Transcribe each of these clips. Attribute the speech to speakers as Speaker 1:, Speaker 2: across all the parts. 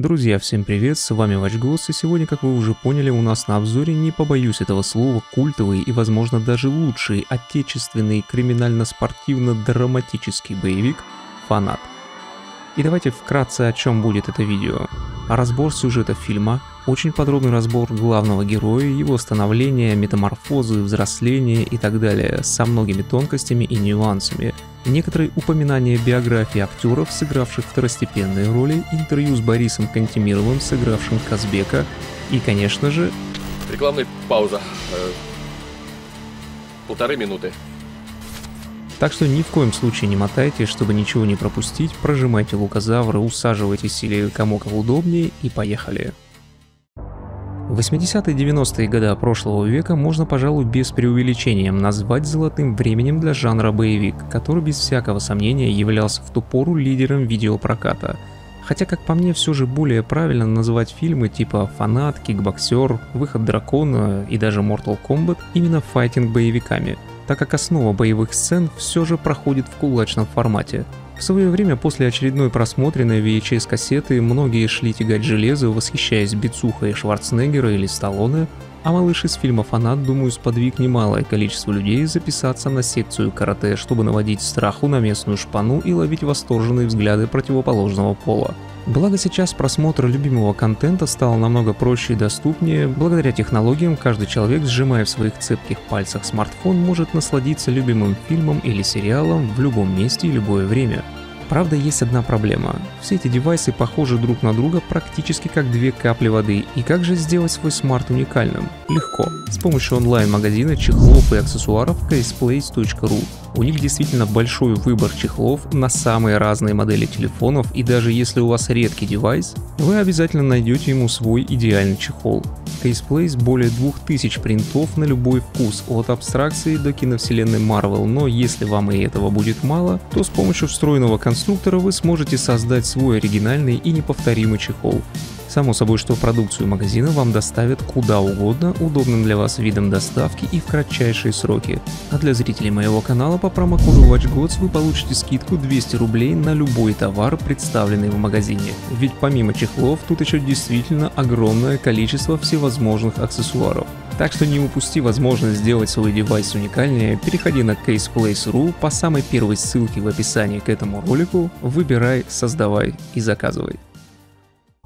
Speaker 1: Друзья, всем привет, с вами WatchGhost, и сегодня, как вы уже поняли, у нас на обзоре, не побоюсь этого слова, культовый и, возможно, даже лучший отечественный криминально-спортивно-драматический боевик «Фанат». И давайте вкратце о чем будет это видео. Разбор сюжета фильма, очень подробный разбор главного героя, его становления, метаморфозы, взросления и так далее, со многими тонкостями и нюансами. Некоторые упоминания биографии актеров, сыгравших второстепенные роли, интервью с Борисом Кантемировым, сыгравшим Казбека, и, конечно же...
Speaker 2: Рекламная пауза. Э, полторы минуты.
Speaker 1: Так что ни в коем случае не мотайте, чтобы ничего не пропустить, прожимайте лукозавры, усаживайтесь или кому как удобнее и поехали. 80-е 90-е годы прошлого века можно, пожалуй, без преувеличения назвать золотым временем для жанра боевик, который без всякого сомнения являлся в ту пору лидером видеопроката. Хотя, как по мне, все же более правильно называть фильмы типа «Фанат», «Кикбоксер», «Выход дракона» и даже «Mortal Kombat» именно файтинг-боевиками, так как основа боевых сцен все же проходит в кулачном формате, в свое время после очередной просмотренной VHS-кассеты многие шли тягать железо, восхищаясь Бицухой Шварценеггера или Сталлоне, а малыш из фильма «Фанат», думаю, сподвиг немалое количество людей записаться на секцию карате, чтобы наводить страху на местную шпану и ловить восторженные взгляды противоположного пола. Благо сейчас просмотр любимого контента стал намного проще и доступнее. Благодаря технологиям каждый человек, сжимая в своих цепких пальцах смартфон, может насладиться любимым фильмом или сериалом в любом месте и любое время. Правда, есть одна проблема. Все эти девайсы похожи друг на друга практически как две капли воды. И как же сделать свой смарт уникальным? Легко. С помощью онлайн-магазина чехлов и аксессуаров caseplace.ru. У них действительно большой выбор чехлов на самые разные модели телефонов, и даже если у вас редкий девайс, вы обязательно найдете ему свой идеальный чехол. Caseplace более 2000 принтов на любой вкус, от абстракции до киновселенной Marvel, но если вам и этого будет мало, то с помощью встроенного конструктора вы сможете создать свой оригинальный и неповторимый чехол. Само собой, что продукцию магазина вам доставят куда угодно, удобным для вас видом доставки и в кратчайшие сроки. А для зрителей моего канала по промокоду WatchGods вы получите скидку 200 рублей на любой товар, представленный в магазине. Ведь помимо чехлов, тут еще действительно огромное количество всевозможных аксессуаров. Так что не упусти возможность сделать свой девайс уникальнее, переходи на caseplace.ru по самой первой ссылке в описании к этому ролику, выбирай, создавай и заказывай.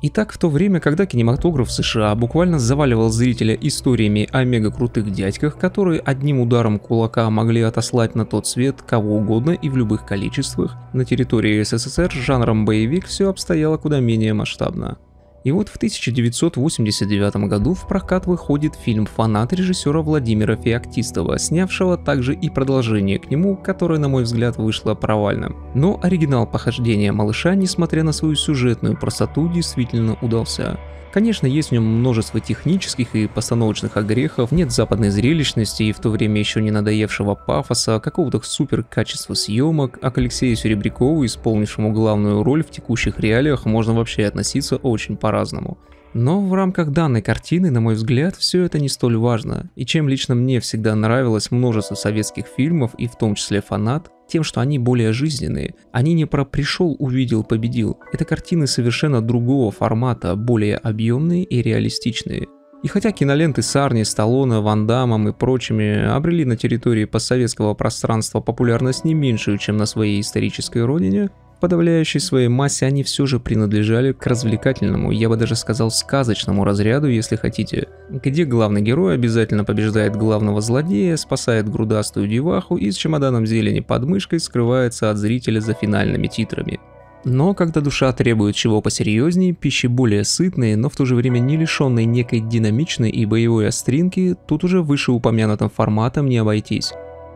Speaker 1: Итак, в то время, когда кинематограф США буквально заваливал зрителя историями о мега-крутых дядьках, которые одним ударом кулака могли отослать на тот свет кого угодно и в любых количествах, на территории СССР с жанром боевик все обстояло куда менее масштабно. И вот в 1989 году в прокат выходит фильм «Фанат» режиссера Владимира Феоктистова, снявшего также и продолжение к нему, которое, на мой взгляд, вышло провальным. Но оригинал похождения малыша, несмотря на свою сюжетную простоту, действительно удался. Конечно, есть в нем множество технических и постановочных огрехов, нет западной зрелищности и в то время еще не надоевшего пафоса, какого-то супер качества съемок, а к Алексею Серебрякову, исполнившему главную роль в текущих реалиях, можно вообще относиться очень по-разному. Но в рамках данной картины, на мой взгляд, все это не столь важно. И чем лично мне всегда нравилось множество советских фильмов, и в том числе «Фанат», тем, что они более жизненные. Они не про «пришел, увидел, победил». Это картины совершенно другого формата, более объемные и реалистичные. И хотя киноленты Сарни, Сталлоне, Ван Дамом и прочими обрели на территории постсоветского пространства популярность не меньшую, чем на своей исторической родине, подавляющей своей массе они все же принадлежали к развлекательному, я бы даже сказал сказочному разряду, если хотите, где главный герой обязательно побеждает главного злодея, спасает грудастую деваху и с чемоданом зелени под мышкой скрывается от зрителя за финальными титрами. Но когда душа требует чего посерьезнее, пищи более сытные, но в то же время не лишенной некой динамичной и боевой остринки, тут уже вышеупомянутым форматом не обойтись.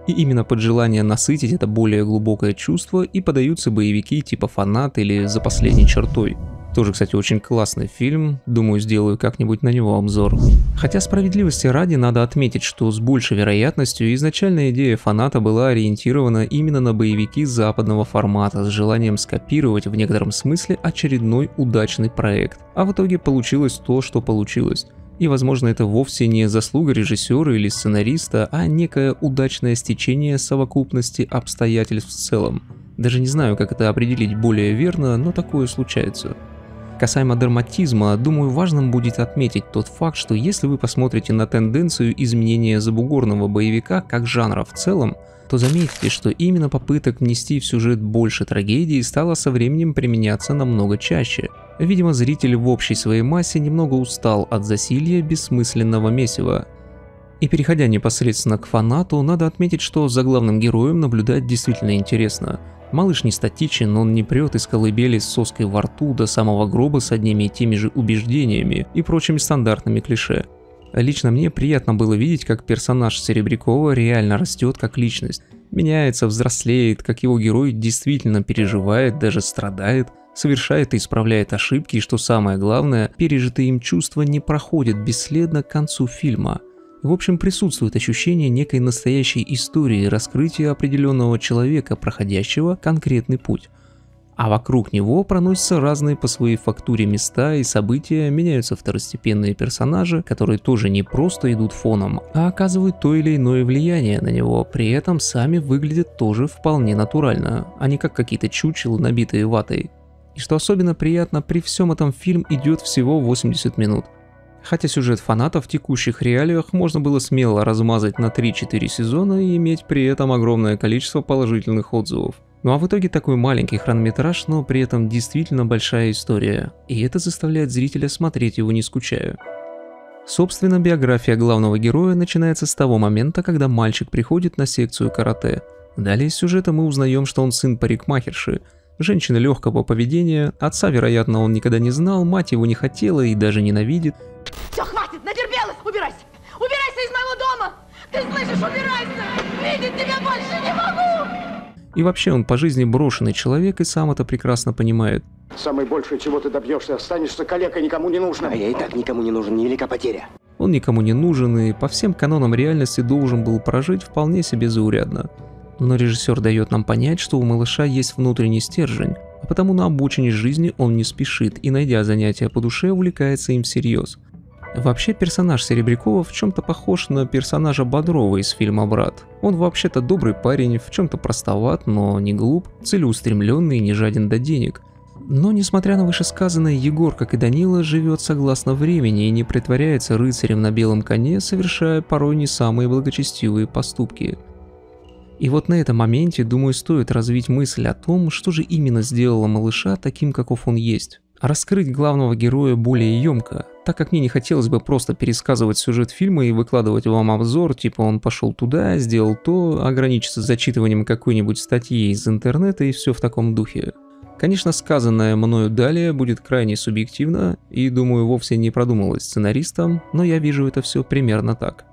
Speaker 1: И именно под желание насытить это более глубокое чувство и подаются боевики типа «Фанат» или «За последней чертой». Тоже, кстати, очень классный фильм, думаю, сделаю как-нибудь на него обзор. Хотя справедливости ради надо отметить, что с большей вероятностью изначальная идея фаната была ориентирована именно на боевики западного формата с желанием скопировать в некотором смысле очередной удачный проект. А в итоге получилось то, что получилось. И, возможно, это вовсе не заслуга режиссера или сценариста, а некое удачное стечение совокупности обстоятельств в целом. Даже не знаю, как это определить более верно, но такое случается. Касаемо драматизма, думаю, важным будет отметить тот факт, что если вы посмотрите на тенденцию изменения забугорного боевика как жанра в целом, то заметите, что именно попыток внести в сюжет больше трагедии стало со временем применяться намного чаще. Видимо, зритель в общей своей массе немного устал от засилья бессмысленного месива. И переходя непосредственно к фанату, надо отметить, что за главным героем наблюдать действительно интересно – Малыш не статичен, он не прет из колыбели с соской во рту до самого гроба с одними и теми же убеждениями и прочими стандартными клише. Лично мне приятно было видеть, как персонаж Серебрякова реально растет как личность, меняется, взрослеет, как его герой действительно переживает, даже страдает, совершает и исправляет ошибки, и что самое главное, пережитые им чувства не проходят бесследно к концу фильма – в общем, присутствует ощущение некой настоящей истории раскрытия определенного человека, проходящего конкретный путь. А вокруг него проносятся разные по своей фактуре места и события, меняются второстепенные персонажи, которые тоже не просто идут фоном, а оказывают то или иное влияние на него, при этом сами выглядят тоже вполне натурально, а не как какие-то чучелы, набитые ватой. И что особенно приятно, при всем этом фильм идет всего 80 минут – Хотя сюжет фанатов в текущих реалиях можно было смело размазать на 3-4 сезона и иметь при этом огромное количество положительных отзывов. Ну а в итоге такой маленький хронометраж, но при этом действительно большая история, и это заставляет зрителя смотреть его не скучая. Собственно, биография главного героя начинается с того момента, когда мальчик приходит на секцию карате. Далее из сюжета мы узнаем, что он сын парикмахерши, Женщина легкого поведения, отца, вероятно, он никогда не знал, мать его не хотела и даже ненавидит.
Speaker 3: Все, хватит, натерпелась, убирайся! Убирайся из моего дома! Ты слышишь, убирайся! Видеть тебя больше не могу!
Speaker 1: И вообще он по жизни брошенный человек и сам это прекрасно понимает.
Speaker 4: Самое большее, чего ты добьешься, останешься калекой, никому не нужно.
Speaker 5: А я и так никому не нужен, невелика потеря.
Speaker 1: Он никому не нужен и по всем канонам реальности должен был прожить вполне себе заурядно. Но режиссер дает нам понять, что у малыша есть внутренний стержень, а потому на обочине жизни он не спешит и, найдя занятия по душе, увлекается им всерьез. Вообще персонаж Серебрякова в чем-то похож на персонажа Бодрова из фильма «Брат». Он вообще-то добрый парень, в чем-то простоват, но не глуп, целеустремленный и не жаден до денег. Но несмотря на вышесказанное, Егор, как и Данила, живет согласно времени и не притворяется рыцарем на белом коне, совершая порой не самые благочестивые поступки – и вот на этом моменте, думаю, стоит развить мысль о том, что же именно сделало малыша таким, каков он есть. раскрыть главного героя более емко, так как мне не хотелось бы просто пересказывать сюжет фильма и выкладывать вам обзор, типа он пошел туда, сделал то, ограничиться зачитыванием какой-нибудь статьи из интернета и все в таком духе. Конечно, сказанное мною далее будет крайне субъективно и, думаю, вовсе не продумалось сценаристом, но я вижу это все примерно так.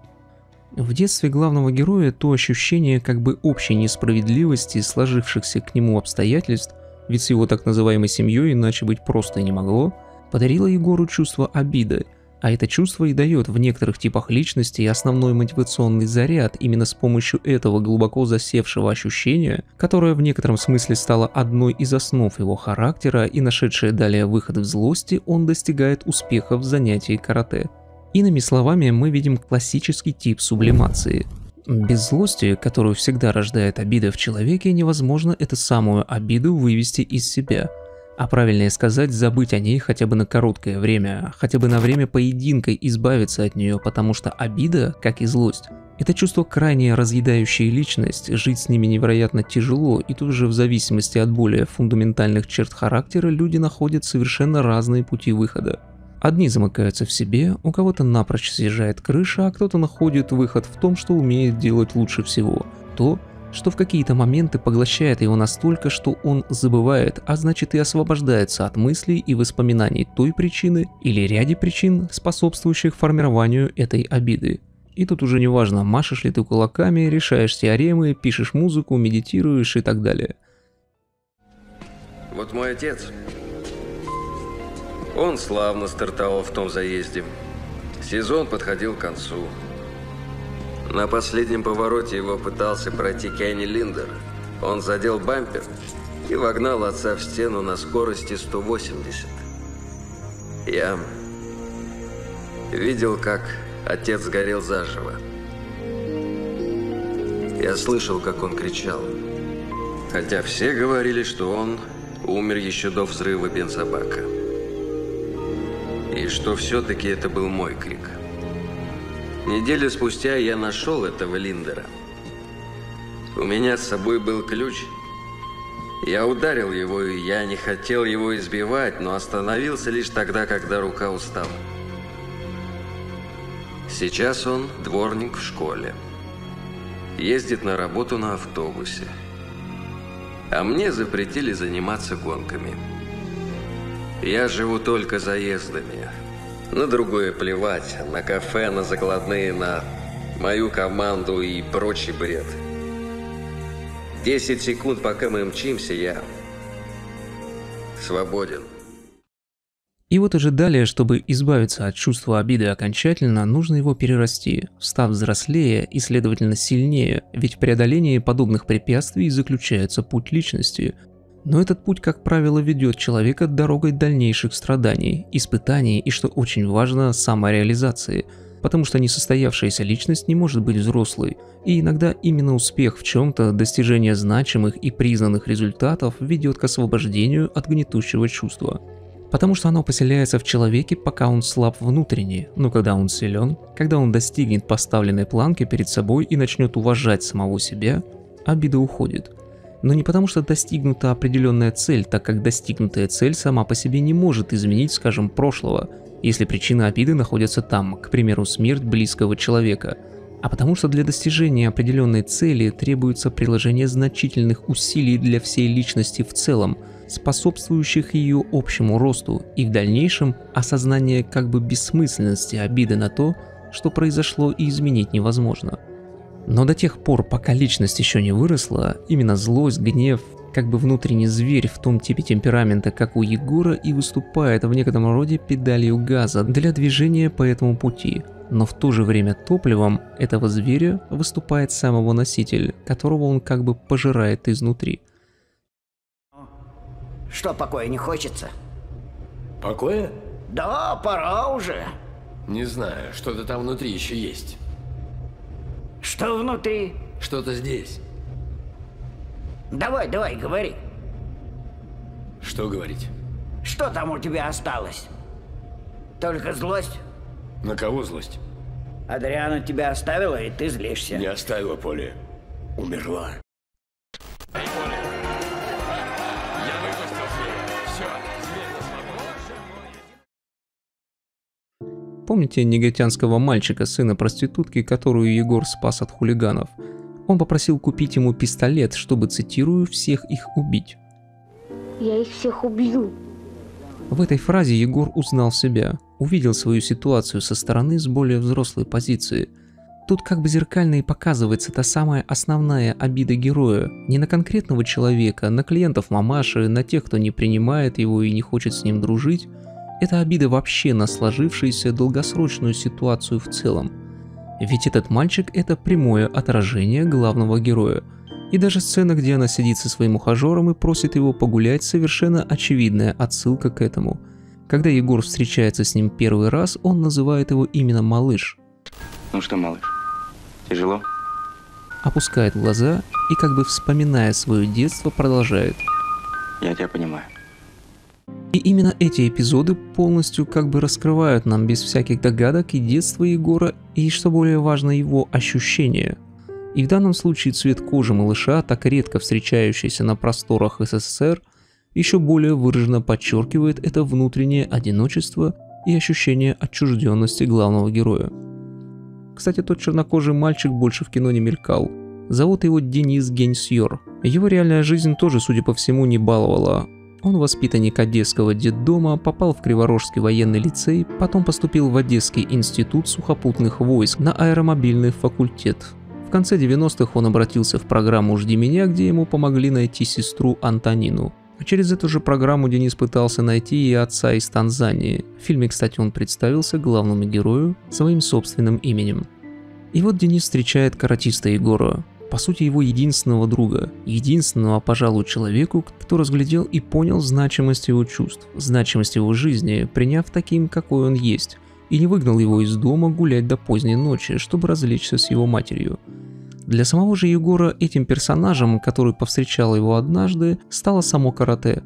Speaker 1: В детстве главного героя то ощущение как бы общей несправедливости сложившихся к нему обстоятельств, ведь с его так называемой семьей иначе быть просто не могло, подарило Егору чувство обиды, а это чувство и дает в некоторых типах личности основной мотивационный заряд именно с помощью этого глубоко засевшего ощущения, которое в некотором смысле стало одной из основ его характера и нашедшее далее выход в злости, он достигает успеха в занятии карате – Иными словами, мы видим классический тип сублимации. Без злости, которую всегда рождает обида в человеке, невозможно эту самую обиду вывести из себя. А правильнее сказать, забыть о ней хотя бы на короткое время, хотя бы на время поединка избавиться от нее, потому что обида, как и злость, это чувство крайне разъедающее личность, жить с ними невероятно тяжело, и тут же в зависимости от более фундаментальных черт характера люди находят совершенно разные пути выхода. Одни замыкаются в себе, у кого-то напрочь съезжает крыша, а кто-то находит выход в том, что умеет делать лучше всего. То, что в какие-то моменты поглощает его настолько, что он забывает, а значит и освобождается от мыслей и воспоминаний той причины или ряде причин, способствующих формированию этой обиды. И тут уже не важно, машешь ли ты кулаками, решаешь теоремы, пишешь музыку, медитируешь и так далее.
Speaker 6: Вот мой отец он славно стартовал в том заезде. Сезон подходил к концу. На последнем повороте его пытался пройти Кенни Линдер. Он задел бампер и вогнал отца в стену на скорости 180. Я видел, как отец сгорел заживо. Я слышал, как он кричал. Хотя все говорили, что он умер еще до взрыва бензобака. и что все-таки это был мой крик. Неделю спустя я нашел этого Линдера. У меня с собой был ключ. Я ударил его, и я не хотел его избивать, но остановился лишь тогда, когда рука устала. Сейчас он дворник в школе. Ездит на работу на автобусе. А мне запретили заниматься гонками. Я живу только заездами. На другое плевать. На кафе, на закладные, на мою команду и прочий бред. 10 секунд, пока мы мчимся, я свободен.
Speaker 1: И вот уже далее, чтобы избавиться от чувства обиды окончательно, нужно его перерасти, став взрослее и, следовательно, сильнее, ведь в преодолении подобных препятствий заключается путь личности. Но этот путь, как правило, ведет человека дорогой дальнейших страданий, испытаний и, что очень важно, самореализации, потому что несостоявшаяся личность не может быть взрослой, и иногда именно успех в чем-то, достижение значимых и признанных результатов ведет к освобождению от гнетущего чувства – Потому что оно поселяется в человеке, пока он слаб внутренне, но когда он силен, когда он достигнет поставленной планки перед собой и начнет уважать самого себя, обида уходит. Но не потому что достигнута определенная цель, так как достигнутая цель сама по себе не может изменить, скажем, прошлого, если причина обиды находится там, к примеру, смерть близкого человека, а потому что для достижения определенной цели требуется приложение значительных усилий для всей личности в целом – способствующих ее общему росту и в дальнейшем осознание как бы бессмысленности обиды на то, что произошло и изменить невозможно. Но до тех пор, пока личность еще не выросла, именно злость, гнев, как бы внутренний зверь в том типе темперамента, как у Егора, и выступает в некотором роде педалью газа для движения по этому пути. Но в то же время топливом этого зверя выступает сам его носитель, которого он как бы пожирает изнутри –
Speaker 7: что, покоя не хочется?
Speaker 2: Покоя?
Speaker 7: Да, пора уже.
Speaker 2: Не знаю, что-то там внутри еще есть.
Speaker 7: Что внутри?
Speaker 2: Что-то здесь.
Speaker 7: Давай, давай, говори.
Speaker 2: Что говорить?
Speaker 7: Что там у тебя осталось? Только злость?
Speaker 2: На кого злость?
Speaker 7: Адриана тебя оставила, и ты злишься.
Speaker 2: Не оставила, Поле. Умерла.
Speaker 1: Помните негритянского мальчика, сына проститутки, которую Егор спас от хулиганов? Он попросил купить ему пистолет, чтобы, цитирую, всех их убить.
Speaker 8: Я их всех убью.
Speaker 1: В этой фразе Егор узнал себя, увидел свою ситуацию со стороны с более взрослой позиции. Тут как бы зеркально и показывается та самая основная обида героя. Не на конкретного человека, на клиентов мамаши, на тех, кто не принимает его и не хочет с ним дружить, это обида вообще на сложившуюся долгосрочную ситуацию в целом. Ведь этот мальчик – это прямое отражение главного героя. И даже сцена, где она сидит со своим ухажером и просит его погулять, совершенно очевидная отсылка к этому. Когда Егор встречается с ним первый раз, он называет его именно «малыш».
Speaker 5: Ну что, малыш, тяжело?
Speaker 1: Опускает глаза и, как бы вспоминая свое детство, продолжает.
Speaker 5: Я тебя понимаю.
Speaker 1: И именно эти эпизоды полностью как бы раскрывают нам без всяких догадок и детство Егора, и что более важно, его ощущения. И в данном случае цвет кожи малыша, так редко встречающийся на просторах СССР, еще более выраженно подчеркивает это внутреннее одиночество и ощущение отчужденности главного героя. Кстати, тот чернокожий мальчик больше в кино не мелькал. Зовут его Денис Генсьор. Его реальная жизнь тоже, судя по всему, не баловала. Он воспитанник Одесского детдома, попал в Криворожский военный лицей, потом поступил в Одесский институт сухопутных войск на аэромобильный факультет. В конце 90-х он обратился в программу «Жди меня», где ему помогли найти сестру Антонину. А через эту же программу Денис пытался найти и отца из Танзании. В фильме, кстати, он представился главному герою своим собственным именем. И вот Денис встречает каратиста Егора, по сути его единственного друга, единственного, пожалуй, человеку, кто разглядел и понял значимость его чувств, значимость его жизни, приняв таким, какой он есть, и не выгнал его из дома гулять до поздней ночи, чтобы развлечься с его матерью. Для самого же Егора этим персонажем, который повстречал его однажды, стало само карате.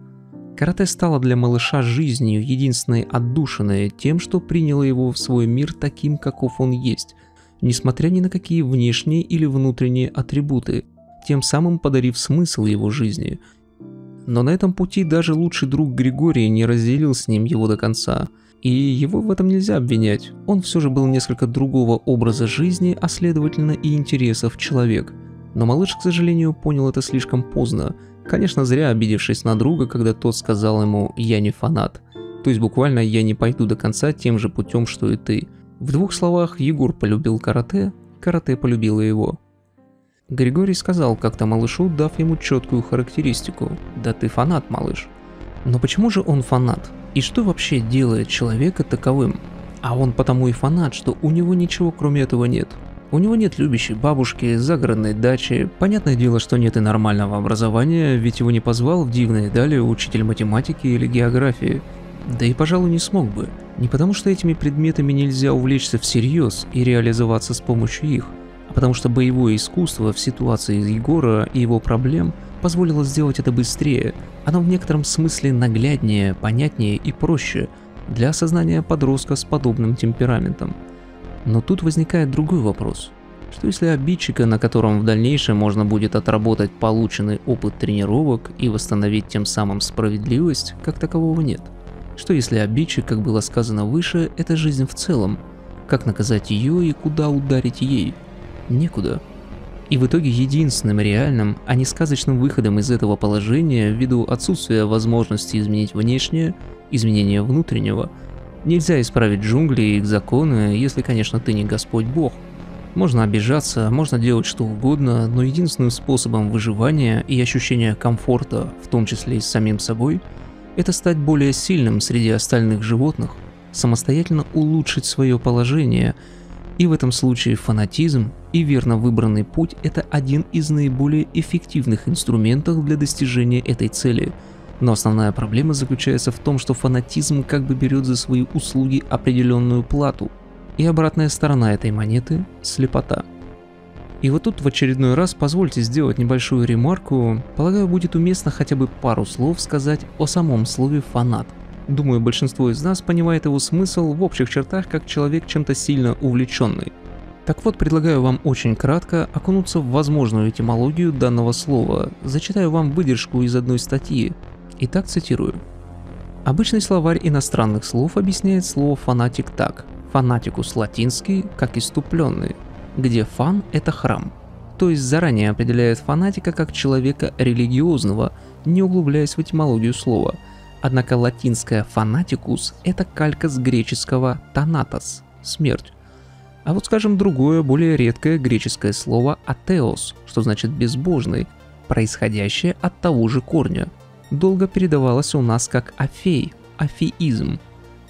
Speaker 1: Карате стало для малыша жизнью, единственной отдушиной, тем, что приняло его в свой мир таким, каков он есть, несмотря ни на какие внешние или внутренние атрибуты, тем самым подарив смысл его жизни. Но на этом пути даже лучший друг Григорий не разделил с ним его до конца. И его в этом нельзя обвинять, он все же был несколько другого образа жизни, а следовательно и интересов человек. Но малыш, к сожалению, понял это слишком поздно, конечно зря обидевшись на друга, когда тот сказал ему «я не фанат». То есть буквально «я не пойду до конца тем же путем, что и ты». В двух словах, Егор полюбил карате, карате полюбило его. Григорий сказал как-то малышу, дав ему четкую характеристику. «Да ты фанат, малыш». Но почему же он фанат? И что вообще делает человека таковым? А он потому и фанат, что у него ничего кроме этого нет. У него нет любящей бабушки, загородной дачи, понятное дело, что нет и нормального образования, ведь его не позвал в дивные дали учитель математики или географии. Да и, пожалуй, не смог бы. Не потому, что этими предметами нельзя увлечься всерьез и реализоваться с помощью их, а потому что боевое искусство в ситуации Егора и его проблем позволило сделать это быстрее, оно в некотором смысле нагляднее, понятнее и проще для осознания подростка с подобным темпераментом. Но тут возникает другой вопрос. Что если обидчика, на котором в дальнейшем можно будет отработать полученный опыт тренировок и восстановить тем самым справедливость, как такового нет? Что если обидчик, как было сказано выше, это жизнь в целом? Как наказать ее и куда ударить ей? Некуда. И в итоге единственным реальным, а не сказочным выходом из этого положения, ввиду отсутствия возможности изменить внешнее, изменение внутреннего, нельзя исправить джунгли и их законы, если, конечно, ты не Господь Бог. Можно обижаться, можно делать что угодно, но единственным способом выживания и ощущения комфорта, в том числе и с самим собой, это стать более сильным среди остальных животных, самостоятельно улучшить свое положение – и в этом случае фанатизм и верно выбранный путь – это один из наиболее эффективных инструментов для достижения этой цели. Но основная проблема заключается в том, что фанатизм как бы берет за свои услуги определенную плату. И обратная сторона этой монеты – слепота. И вот тут в очередной раз позвольте сделать небольшую ремарку. Полагаю, будет уместно хотя бы пару слов сказать о самом слове «фанат». Думаю, большинство из нас понимает его смысл в общих чертах как человек чем-то сильно увлеченный. Так вот, предлагаю вам очень кратко окунуться в возможную этимологию данного слова. Зачитаю вам выдержку из одной статьи. Итак, цитирую. Обычный словарь иностранных слов объясняет слово «фанатик» так. Фанатикус латинский, как иступленный, где фан – это храм. То есть заранее определяет фанатика как человека религиозного, не углубляясь в этимологию слова – Однако латинское «фанатикус» — это калька с греческого «танатос» — смерть. А вот скажем другое, более редкое греческое слово «атеос», что значит «безбожный», происходящее от того же корня. Долго передавалось у нас как «афей», «афеизм».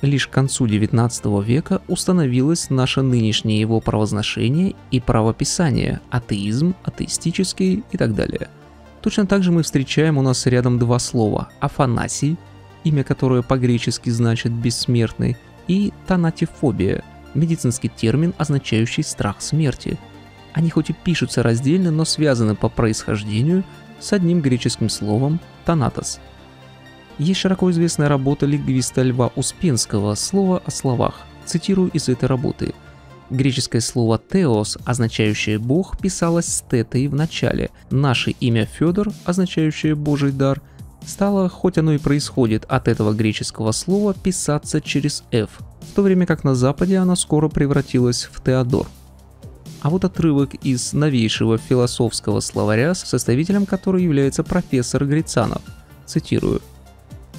Speaker 1: Лишь к концу XIX века установилось наше нынешнее его провозношение и правописание – атеизм, атеистический и так далее. Точно так же мы встречаем у нас рядом два слова – афанасий имя которое по-гречески значит «бессмертный», и танатифобия, медицинский термин, означающий страх смерти. Они хоть и пишутся раздельно, но связаны по происхождению с одним греческим словом «танатос». Есть широко известная работа лингвиста Льва Успенского «Слово о словах». Цитирую из этой работы. Греческое слово «теос», означающее «бог», писалось с тетой в начале. Наше имя Федор, означающее «божий дар», стало, хоть оно и происходит от этого греческого слова, писаться через «f», в то время как на Западе оно скоро превратилось в «Теодор». А вот отрывок из новейшего философского словаря, составителем которого является профессор Грицанов. Цитирую.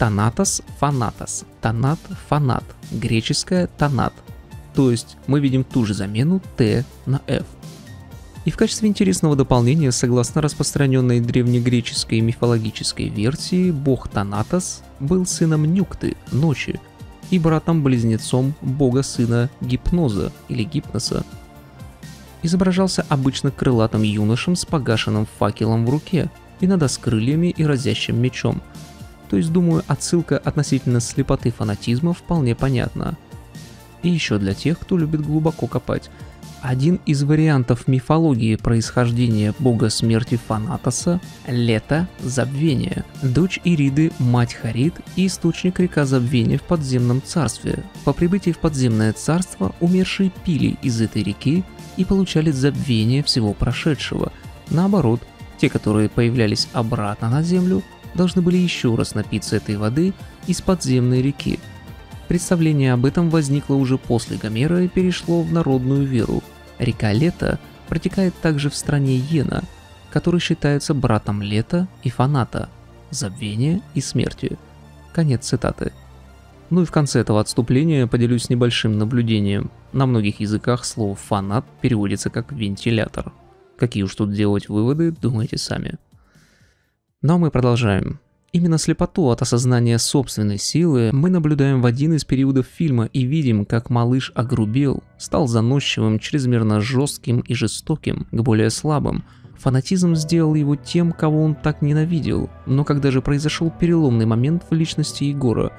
Speaker 1: «Танатос фанатос», «танат фанат», греческое «танат». То есть мы видим ту же замену «т» на «f». И в качестве интересного дополнения, согласно распространенной древнегреческой мифологической версии, бог Танатос был сыном Нюкты, ночи, и братом-близнецом бога-сына Гипноза или Гипноса. Изображался обычно крылатым юношем с погашенным факелом в руке, иногда с крыльями и разящим мечом. То есть, думаю, отсылка относительно слепоты фанатизма вполне понятна. И еще для тех, кто любит глубоко копать – один из вариантов мифологии происхождения бога смерти Фанатоса – Лето Забвения, дочь Ириды, мать Харит и источник река Забвения в подземном царстве. По прибытии в подземное царство умершие пили из этой реки и получали забвение всего прошедшего. Наоборот, те, которые появлялись обратно на землю, должны были еще раз напиться этой воды из подземной реки. Представление об этом возникло уже после Гомера и перешло в народную веру. Река Лета протекает также в стране Йена, который считается братом Лета и Фаната, забвения и смерти. Конец цитаты. Ну и в конце этого отступления поделюсь небольшим наблюдением. На многих языках слово «фанат» переводится как «вентилятор». Какие уж тут делать выводы, думайте сами. Но мы продолжаем. Именно слепоту от осознания собственной силы мы наблюдаем в один из периодов фильма и видим, как малыш огрубел, стал заносчивым, чрезмерно жестким и жестоким, к более слабым. Фанатизм сделал его тем, кого он так ненавидел, но когда же произошел переломный момент в личности Егора,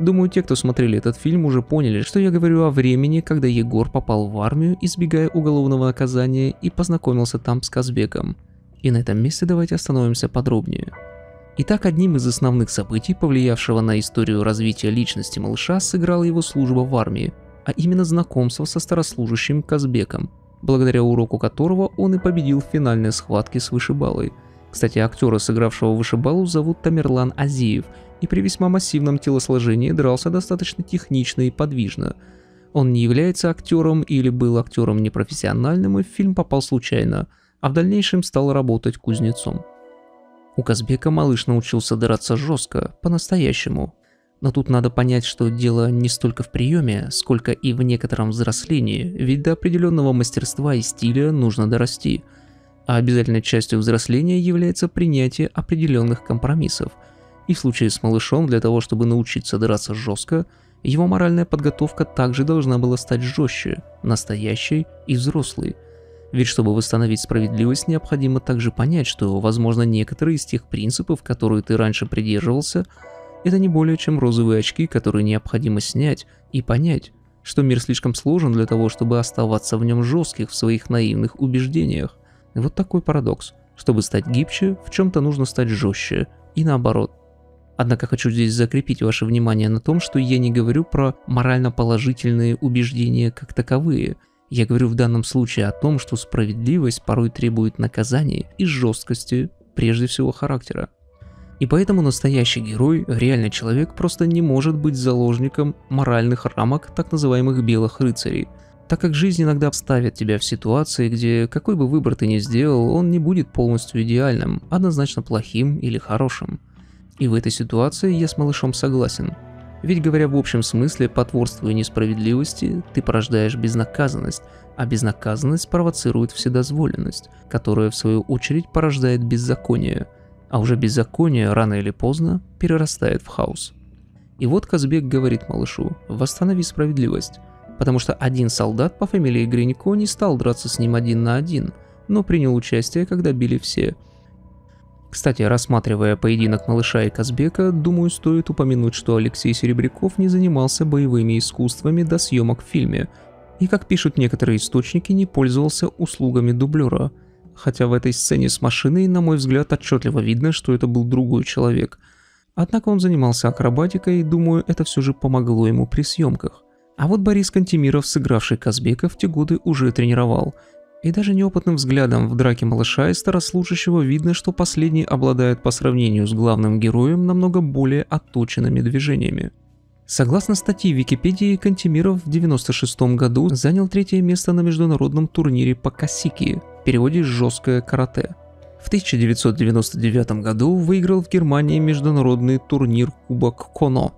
Speaker 1: Думаю, те, кто смотрели этот фильм, уже поняли, что я говорю о времени, когда Егор попал в армию, избегая уголовного наказания и познакомился там с Казбеком. И на этом месте давайте остановимся подробнее. Итак, одним из основных событий, повлиявшего на историю развития личности малыша, сыграла его служба в армии, а именно знакомство со старослужащим Казбеком, благодаря уроку которого он и победил в финальной схватке с вышибалой. Кстати, актера, сыгравшего вышибалу, зовут Тамерлан Азиев, и при весьма массивном телосложении дрался достаточно технично и подвижно. Он не является актером или был актером непрофессиональным и в фильм попал случайно – а в дальнейшем стал работать кузнецом. У Казбека малыш научился драться жестко, по-настоящему. Но тут надо понять, что дело не столько в приеме, сколько и в некотором взрослении, ведь до определенного мастерства и стиля нужно дорасти. А обязательной частью взросления является принятие определенных компромиссов. И в случае с малышом, для того чтобы научиться драться жестко, его моральная подготовка также должна была стать жестче, настоящей и взрослой – ведь чтобы восстановить справедливость, необходимо также понять, что, возможно, некоторые из тех принципов, которые ты раньше придерживался, это не более чем розовые очки, которые необходимо снять и понять, что мир слишком сложен для того, чтобы оставаться в нем жестких в своих наивных убеждениях. Вот такой парадокс. Чтобы стать гибче, в чем-то нужно стать жестче, и наоборот. Однако хочу здесь закрепить ваше внимание на том, что я не говорю про морально положительные убеждения как таковые – я говорю в данном случае о том, что справедливость порой требует наказания и жесткости, прежде всего характера. И поэтому настоящий герой, реальный человек, просто не может быть заложником моральных рамок так называемых белых рыцарей, так как жизнь иногда ставит тебя в ситуации, где какой бы выбор ты ни сделал, он не будет полностью идеальным, однозначно плохим или хорошим. И в этой ситуации я с малышом согласен – ведь говоря в общем смысле, потворствуя несправедливости, ты порождаешь безнаказанность, а безнаказанность провоцирует вседозволенность, которая в свою очередь порождает беззаконие, а уже беззаконие рано или поздно перерастает в хаос. И вот Казбек говорит малышу, восстанови справедливость, потому что один солдат по фамилии Гринько не стал драться с ним один на один, но принял участие, когда били все – кстати, рассматривая поединок малыша и Казбека, думаю, стоит упомянуть, что Алексей Серебряков не занимался боевыми искусствами до съемок в фильме, и, как пишут некоторые источники, не пользовался услугами дублера. Хотя в этой сцене с машиной, на мой взгляд, отчетливо видно, что это был другой человек. Однако он занимался акробатикой, и думаю, это все же помогло ему при съемках. А вот Борис Кантемиров, сыгравший Казбека, в те годы уже тренировал – и даже неопытным взглядом в драке малыша и старослужащего видно, что последний обладает по сравнению с главным героем намного более отточенными движениями. Согласно статье Википедии, Кантемиров в 96 году занял третье место на международном турнире по косики, в переводе «жесткое карате». В 1999 году выиграл в Германии международный турнир Кубок Коно.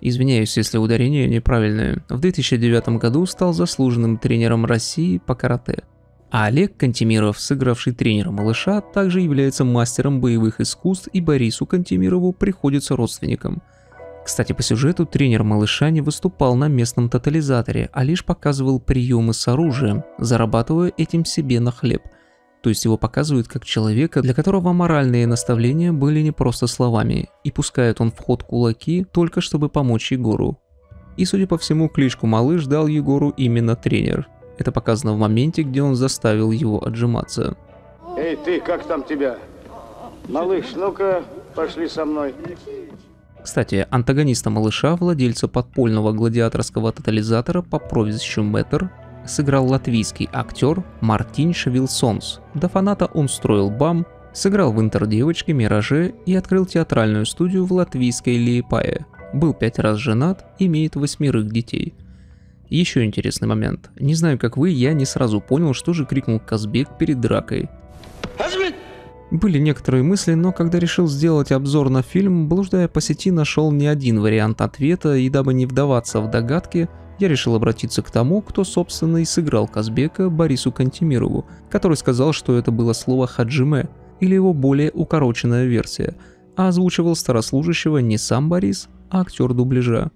Speaker 1: Извиняюсь, если ударение неправильное. В 2009 году стал заслуженным тренером России по карате. А Олег Кантемиров, сыгравший тренера малыша, также является мастером боевых искусств и Борису Кантемирову приходится родственником. Кстати, по сюжету тренер малыша не выступал на местном тотализаторе, а лишь показывал приемы с оружием, зарабатывая этим себе на хлеб. То есть его показывают как человека, для которого моральные наставления были не просто словами, и пускает он в ход кулаки только чтобы помочь Егору. И судя по всему, кличку малыш дал Егору именно тренер – Это показано в моменте, где он заставил его отжиматься.
Speaker 4: Эй, ты, как там тебя? Малыш, ну-ка, пошли со мной.
Speaker 1: Кстати, антагониста малыша, владельца подпольного гладиаторского тотализатора по прозвищу Мэттер, сыграл латвийский актер Мартин Шевилсонс. До фаната он строил БАМ, сыграл в «Интердевочке», «Мираже» и открыл театральную студию в латвийской Лиепае. Был пять раз женат, имеет восьмерых детей. Еще интересный момент. Не знаю, как вы, я не сразу понял, что же крикнул Казбек перед дракой. Были некоторые мысли, но когда решил сделать обзор на фильм, блуждая по сети, нашел не один вариант ответа, и дабы не вдаваться в догадки, я решил обратиться к тому, кто, собственно, и сыграл Казбека Борису Кантемирову, который сказал, что это было слово «хаджиме», или его более укороченная версия, а озвучивал старослужащего не сам Борис, а актер дубляжа.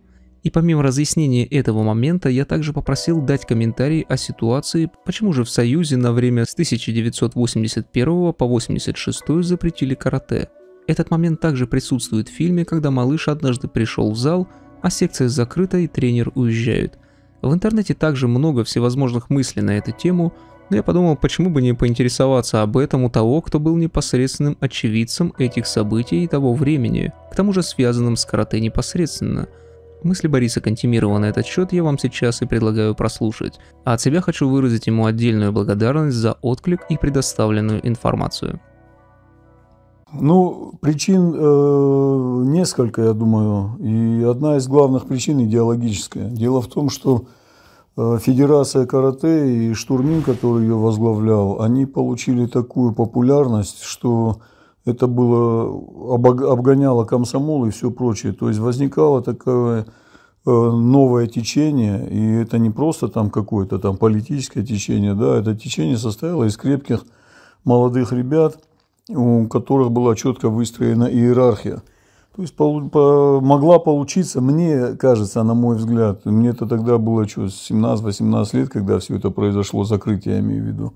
Speaker 1: И помимо разъяснения этого момента, я также попросил дать комментарий о ситуации, почему же в Союзе на время с 1981 по 86 запретили карате. Этот момент также присутствует в фильме, когда малыш однажды пришел в зал, а секция закрыта и тренер уезжает. В интернете также много всевозможных мыслей на эту тему, но я подумал, почему бы не поинтересоваться об этом у того, кто был непосредственным очевидцем этих событий и того времени, к тому же связанным с карате непосредственно – Мысли Бориса Кантемирова на этот счет я вам сейчас и предлагаю прослушать, а от себя хочу выразить ему отдельную благодарность за отклик и предоставленную информацию.
Speaker 9: Ну, причин э, несколько, я думаю, и одна из главных причин идеологическая. Дело в том, что э, Федерация карате и Штурмин, который ее возглавлял, они получили такую популярность, что это было, обгоняло комсомол и все прочее. То есть возникало такое э, новое течение, и это не просто там какое-то там политическое течение, да, это течение состояло из крепких молодых ребят, у которых была четко выстроена иерархия. То есть могла получиться, мне кажется, на мой взгляд, мне это тогда было что, 17-18 лет, когда все это произошло, закрытие я имею в виду.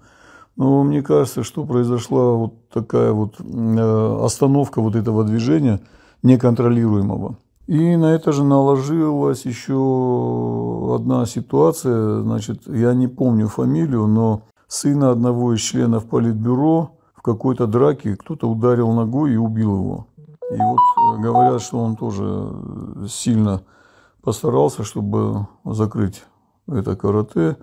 Speaker 9: Но мне кажется, что произошла вот такая вот э, остановка вот этого движения неконтролируемого. И на это же наложилась еще одна ситуация, значит, я не помню фамилию, но сына одного из членов политбюро в какой-то драке кто-то ударил ногой и убил его. И вот э, говорят, что он тоже сильно постарался, чтобы закрыть это карате.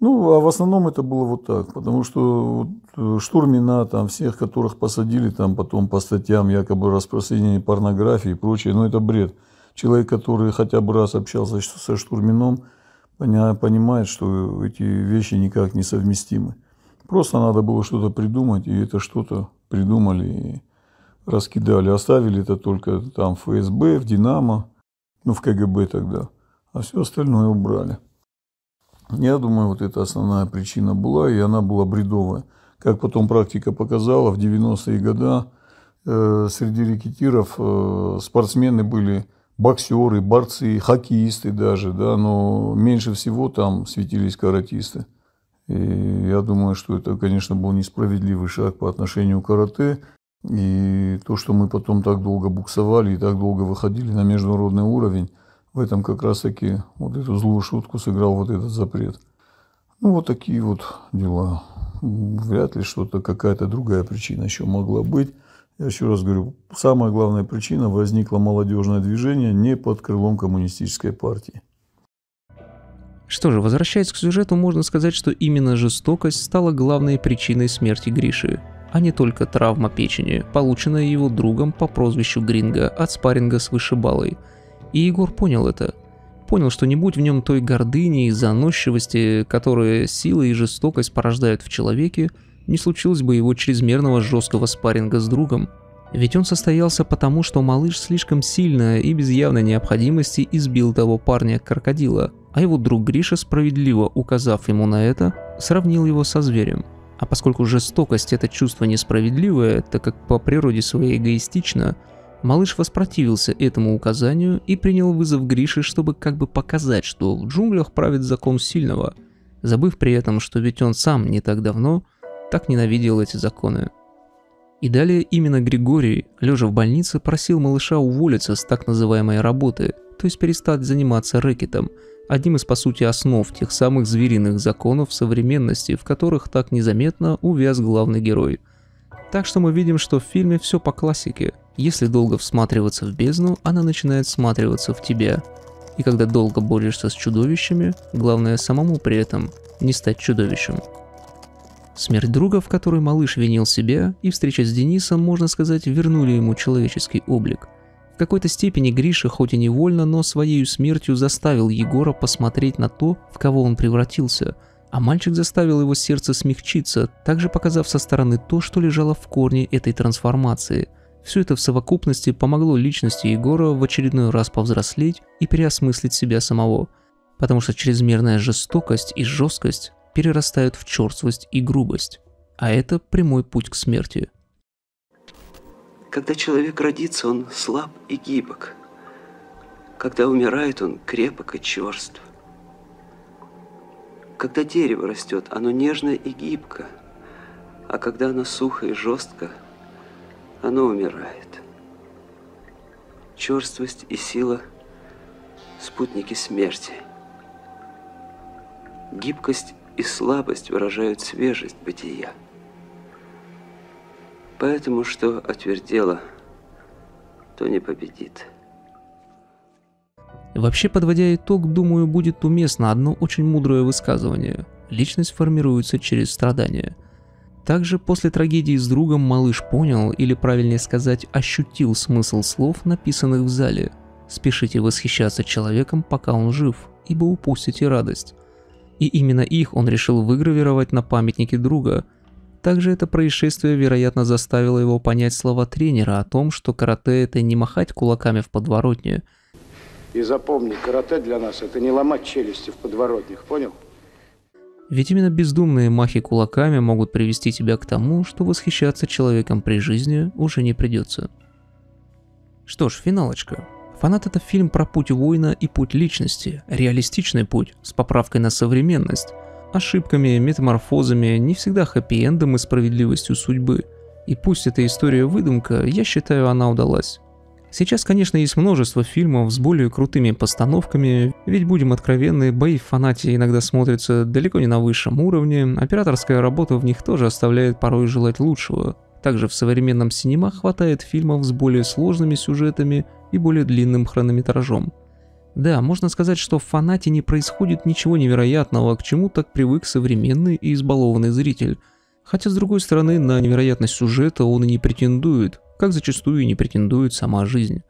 Speaker 9: Ну, а в основном это было вот так, потому что вот э, штурмина, там, всех, которых посадили там потом по статьям якобы распространения порнографии и прочее, ну, это бред. Человек, который хотя бы раз общался со штурмином, понимает, что эти вещи никак не совместимы. Просто надо было что-то придумать, и это что-то придумали и раскидали. Оставили это только там в ФСБ, в Динамо, ну, в КГБ тогда, а все остальное убрали. Я думаю, вот это основная причина была, и она была бредовая. Как потом практика показала, в 90-е годы э, среди рекетиров э, спортсмены были боксеры, борцы, хоккеисты даже, да, но меньше всего там светились каратисты. И я думаю, что это, конечно, был несправедливый шаг по отношению к карате. И то, что мы потом так долго буксовали и так долго выходили на международный уровень, в этом как раз-таки вот эту злую шутку сыграл вот этот запрет. Ну, вот такие вот дела. Вряд ли что-то, какая-то другая причина еще могла быть. Я еще раз говорю, самая главная причина возникло молодежное движение не под крылом коммунистической партии.
Speaker 1: Что же, возвращаясь к сюжету, можно сказать, что именно жестокость стала главной причиной смерти Гриши, а не только травма печени, полученная его другом по прозвищу Гринга от спарринга с вышибалой – и Егор понял это. Понял, что не будь в нем той гордыни и заносчивости, которые сила и жестокость порождают в человеке, не случилось бы его чрезмерного жесткого спарринга с другом. Ведь он состоялся потому, что малыш слишком сильно и без явной необходимости избил того парня-крокодила, а его друг Гриша, справедливо указав ему на это, сравнил его со зверем. А поскольку жестокость – это чувство несправедливое, так как по природе своей эгоистично – Малыш воспротивился этому указанию и принял вызов Гриши, чтобы как бы показать, что в джунглях правит закон сильного, забыв при этом, что ведь он сам не так давно так ненавидел эти законы. И далее именно Григорий, лежа в больнице, просил малыша уволиться с так называемой работы, то есть перестать заниматься рэкетом, одним из по сути основ тех самых звериных законов современности, в которых так незаметно увяз главный герой. Так что мы видим, что в фильме все по классике. Если долго всматриваться в бездну, она начинает всматриваться в тебя. И когда долго борешься с чудовищами, главное самому при этом не стать чудовищем. Смерть друга, в которой малыш винил себя, и встреча с Денисом, можно сказать, вернули ему человеческий облик. В какой-то степени Гриша, хоть и невольно, но своей смертью заставил Егора посмотреть на то, в кого он превратился, а мальчик заставил его сердце смягчиться, также показав со стороны то, что лежало в корне этой трансформации. Все это в совокупности помогло личности Егора в очередной раз повзрослеть и переосмыслить себя самого, потому что чрезмерная жестокость и жесткость перерастают в черствость и грубость, а это прямой путь к смерти.
Speaker 10: Когда человек родится, он слаб и гибок. Когда умирает, он крепок и черств. Когда дерево растет, оно нежно и гибко, а когда оно сухо и жестко, оно умирает. Черствость и сила – спутники смерти. Гибкость и слабость выражают свежесть бытия. Поэтому что отвердело, то не победит.
Speaker 1: Вообще, подводя итог, думаю, будет уместно одно очень мудрое высказывание. Личность формируется через страдания. Также после трагедии с другом малыш понял, или правильнее сказать, ощутил смысл слов, написанных в зале. Спешите восхищаться человеком, пока он жив, ибо упустите радость и именно их он решил выгравировать на памятнике друга. Также это происшествие, вероятно, заставило его понять слова тренера о том, что карате – это не махать кулаками в подворотне.
Speaker 4: И запомни, карате для нас – это не ломать челюсти в подворотнях, понял?
Speaker 1: Ведь именно бездумные махи кулаками могут привести тебя к тому, что восхищаться человеком при жизни уже не придется. Что ж, финалочка. Фанат это фильм про путь воина и путь личности, реалистичный путь, с поправкой на современность, ошибками, метаморфозами, не всегда хэппи-эндом и справедливостью судьбы. И пусть эта история выдумка, я считаю, она удалась. Сейчас, конечно, есть множество фильмов с более крутыми постановками, ведь будем откровенны, бои в фанате иногда смотрятся далеко не на высшем уровне, операторская работа в них тоже оставляет порой желать лучшего. Также в современном синема хватает фильмов с более сложными сюжетами и более длинным хронометражом. Да, можно сказать, что в фанате не происходит ничего невероятного, к чему так привык современный и избалованный зритель. Хотя, с другой стороны, на невероятность сюжета он и не претендует, как зачастую не претендует сама жизнь.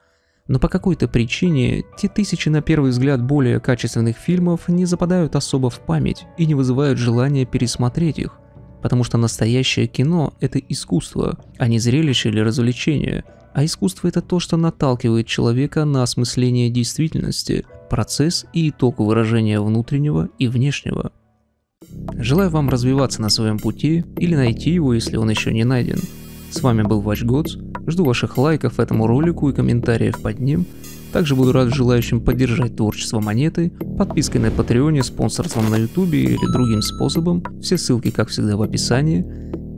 Speaker 1: Но по какой-то причине те тысячи на первый взгляд более качественных фильмов не западают особо в память и не вызывают желания пересмотреть их – Потому что настоящее кино – это искусство, а не зрелище или развлечение. А искусство – это то, что наталкивает человека на осмысление действительности, процесс и итог выражения внутреннего и внешнего. Желаю вам развиваться на своем пути или найти его, если он еще не найден. С вами был Watch Gods. Жду ваших лайков этому ролику и комментариев под ним – также буду рад желающим поддержать творчество монеты, подпиской на Патреоне, спонсорством на Ютубе или другим способом. Все ссылки, как всегда, в описании.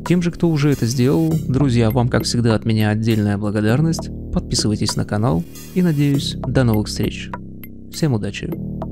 Speaker 1: Тем же, кто уже это сделал, друзья, вам, как всегда, от меня отдельная благодарность. Подписывайтесь на канал и, надеюсь, до новых встреч. Всем удачи!